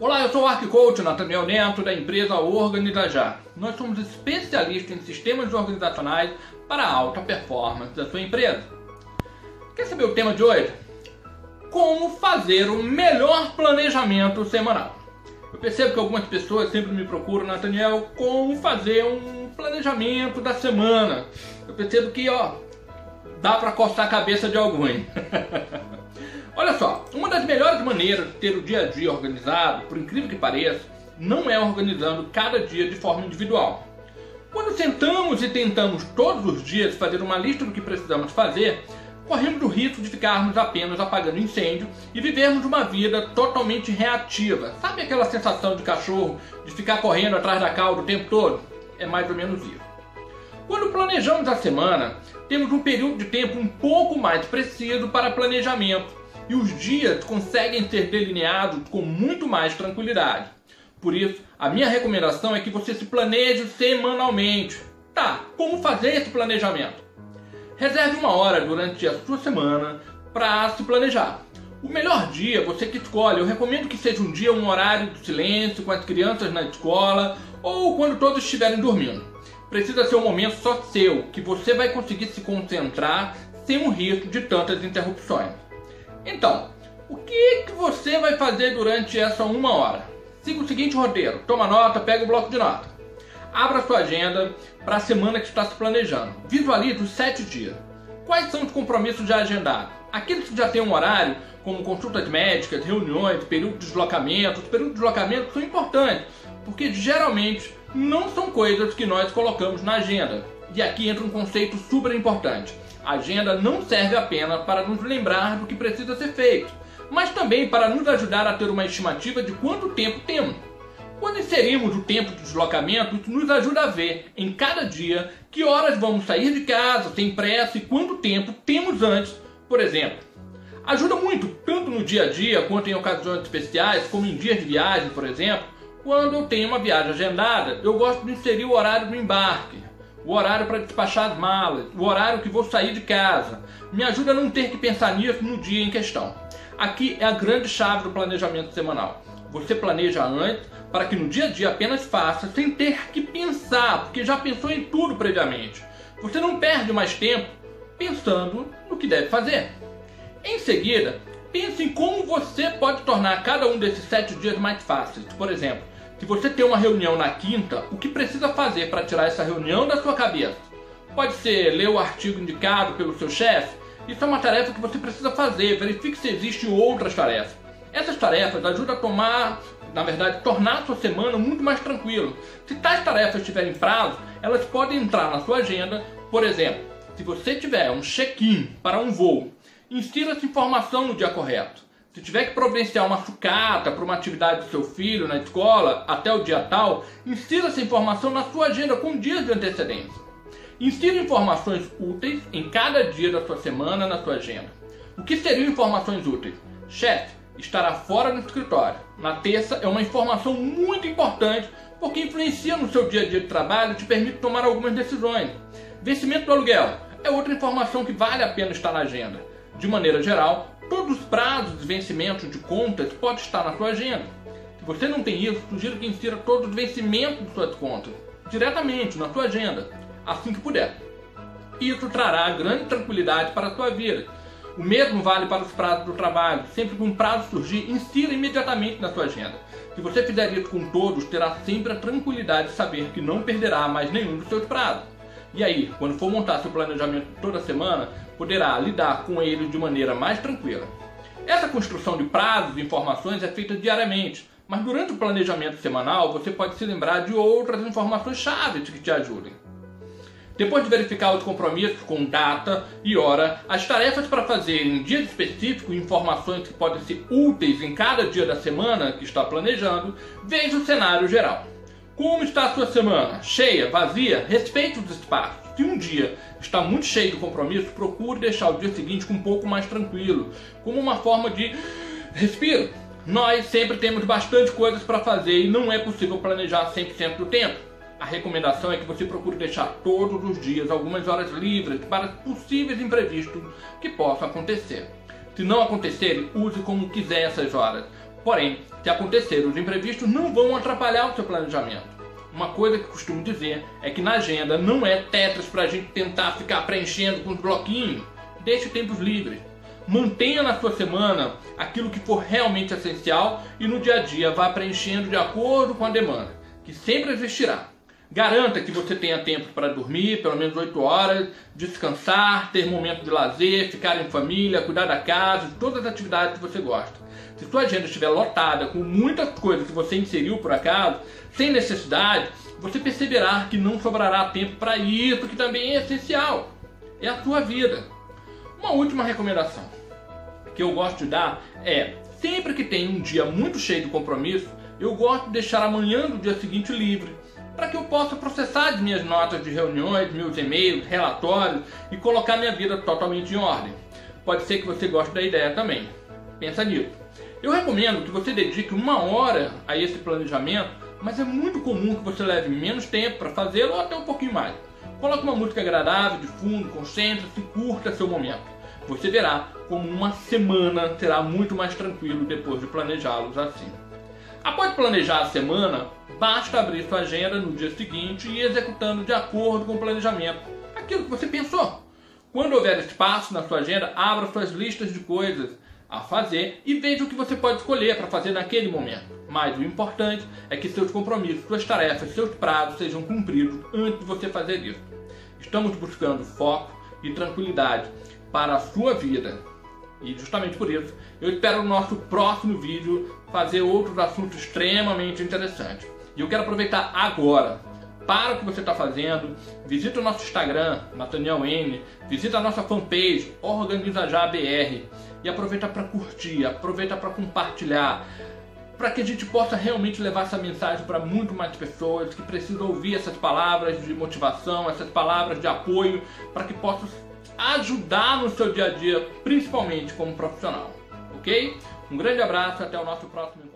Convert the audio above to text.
Olá, eu sou o Arquicoach Nathaniel Neto da empresa Organiza Já. Nós somos especialistas em sistemas organizacionais para a alta performance da sua empresa. Quer saber o tema de hoje? Como fazer o melhor planejamento semanal. Eu percebo que algumas pessoas sempre me procuram, Nathaniel, como fazer um planejamento da semana. Eu percebo que, ó, dá para coçar a cabeça de alguém. Olha só, uma das melhores maneiras de ter o dia a dia organizado, por incrível que pareça, não é organizando cada dia de forma individual. Quando sentamos e tentamos todos os dias fazer uma lista do que precisamos fazer, corremos o risco de ficarmos apenas apagando incêndio e vivermos uma vida totalmente reativa. Sabe aquela sensação de cachorro de ficar correndo atrás da cauda o tempo todo? É mais ou menos isso. Quando planejamos a semana, temos um período de tempo um pouco mais preciso para planejamento e os dias conseguem ser delineados com muito mais tranquilidade. Por isso, a minha recomendação é que você se planeje semanalmente. Tá, como fazer esse planejamento? Reserve uma hora durante a sua semana para se planejar. O melhor dia você que escolhe, eu recomendo que seja um dia, um horário de silêncio com as crianças na escola ou quando todos estiverem dormindo. Precisa ser um momento só seu, que você vai conseguir se concentrar sem um risco de tantas interrupções. Então, o que, que você vai fazer durante essa uma hora? Siga o seguinte roteiro: toma nota, pega o bloco de nota. Abra sua agenda para a semana que está se planejando. Visualize os sete dias. Quais são os compromissos já agendados? Aqueles que já têm um horário, como consultas médicas, reuniões, período de deslocamento. Os períodos de deslocamento são importantes, porque geralmente não são coisas que nós colocamos na agenda. E aqui entra um conceito super importante. A agenda não serve apenas para nos lembrar do que precisa ser feito, mas também para nos ajudar a ter uma estimativa de quanto tempo temos. Quando inserimos o tempo de deslocamento, isso nos ajuda a ver em cada dia que horas vamos sair de casa sem pressa e quanto tempo temos antes, por exemplo. Ajuda muito, tanto no dia a dia quanto em ocasiões especiais, como em dias de viagem, por exemplo. Quando eu tenho uma viagem agendada, eu gosto de inserir o horário do embarque o horário para despachar as malas, o horário que vou sair de casa. Me ajuda a não ter que pensar nisso no dia em questão. Aqui é a grande chave do planejamento semanal. Você planeja antes para que no dia a dia apenas faça sem ter que pensar, porque já pensou em tudo previamente. Você não perde mais tempo pensando no que deve fazer. Em seguida, pense em como você pode tornar cada um desses sete dias mais fáceis. Por exemplo, se você tem uma reunião na quinta, o que precisa fazer para tirar essa reunião da sua cabeça? Pode ser ler o artigo indicado pelo seu chefe? Isso é uma tarefa que você precisa fazer. Verifique se existem outras tarefas. Essas tarefas ajudam a tomar, na verdade, tornar a sua semana muito mais tranquila. Se tais tarefas tiverem prazo, elas podem entrar na sua agenda. Por exemplo, se você tiver um check-in para um voo, insira essa informação no dia correto. Se tiver que providenciar uma sucata para uma atividade do seu filho na escola até o dia tal, insira essa informação na sua agenda com dias de antecedência. Insira informações úteis em cada dia da sua semana na sua agenda. O que seriam informações úteis? Chefe, estará fora do escritório. Na terça é uma informação muito importante porque influencia no seu dia a dia de trabalho e te permite tomar algumas decisões. Vencimento do aluguel é outra informação que vale a pena estar na agenda. De maneira geral, Todos os prazos de vencimento de contas pode estar na sua agenda. Se você não tem isso, sugiro que insira todos os vencimentos de suas contas diretamente na sua agenda, assim que puder. Isso trará grande tranquilidade para a sua vida. O mesmo vale para os prazos do trabalho. Sempre que um prazo surgir, insira imediatamente na sua agenda. Se você fizer isso com todos, terá sempre a tranquilidade de saber que não perderá mais nenhum dos seus prazos. E aí, quando for montar seu planejamento toda semana, poderá lidar com ele de maneira mais tranquila. Essa construção de prazos e informações é feita diariamente, mas durante o planejamento semanal você pode se lembrar de outras informações chave que te ajudem. Depois de verificar os compromissos com data e hora, as tarefas para fazer em dias específicos e informações que podem ser úteis em cada dia da semana que está planejando, veja o cenário geral. Como está a sua semana? Cheia? Vazia? Respeite os espaços. Se um dia está muito cheio de compromisso, procure deixar o dia seguinte com um pouco mais tranquilo, como uma forma de respiro. Nós sempre temos bastante coisas para fazer e não é possível planejar 100% do tempo. A recomendação é que você procure deixar todos os dias algumas horas livres para possíveis imprevistos que possam acontecer. Se não acontecerem, use como quiser essas horas. Porém, se acontecer os imprevistos, não vão atrapalhar o seu planejamento. Uma coisa que costumo dizer é que na agenda não é tetras para a gente tentar ficar preenchendo com os bloquinhos. Deixe tempos livres. Mantenha na sua semana aquilo que for realmente essencial e no dia a dia vá preenchendo de acordo com a demanda, que sempre existirá. Garanta que você tenha tempo para dormir, pelo menos 8 horas, descansar, ter momento de lazer, ficar em família, cuidar da casa, todas as atividades que você gosta. Se sua agenda estiver lotada com muitas coisas que você inseriu por acaso, sem necessidade, você perceberá que não sobrará tempo para isso, que também é essencial. É a sua vida. Uma última recomendação que eu gosto de dar é: sempre que tem um dia muito cheio de compromisso, eu gosto de deixar amanhã do dia seguinte livre, para que eu possa processar as minhas notas de reuniões, meus e-mails, relatórios e colocar minha vida totalmente em ordem. Pode ser que você goste da ideia também. Pensa nisso. Eu recomendo que você dedique uma hora a esse planejamento, mas é muito comum que você leve menos tempo para fazê-lo ou até um pouquinho mais. Coloque uma música agradável de fundo, concentre-se, curta seu momento. Você verá como uma semana será muito mais tranquilo depois de planejá-los assim. Após planejar a semana, basta abrir sua agenda no dia seguinte e ir executando de acordo com o planejamento aquilo que você pensou. Quando houver espaço na sua agenda, abra suas listas de coisas a fazer e veja o que você pode escolher para fazer naquele momento. Mas o importante é que seus compromissos, suas tarefas, seus prazos sejam cumpridos antes de você fazer isso. Estamos buscando foco e tranquilidade para a sua vida. E justamente por isso, eu espero no nosso próximo vídeo fazer outros assuntos extremamente interessantes. E eu quero aproveitar agora para o que você está fazendo, visita o nosso Instagram, Nathaniel N, visita a nossa fanpage, Organiza Já BR e aproveita para curtir, aproveita para compartilhar, para que a gente possa realmente levar essa mensagem para muito mais pessoas que precisam ouvir essas palavras de motivação, essas palavras de apoio, para que possam ajudar no seu dia a dia, principalmente como profissional. Ok? Um grande abraço até o nosso próximo.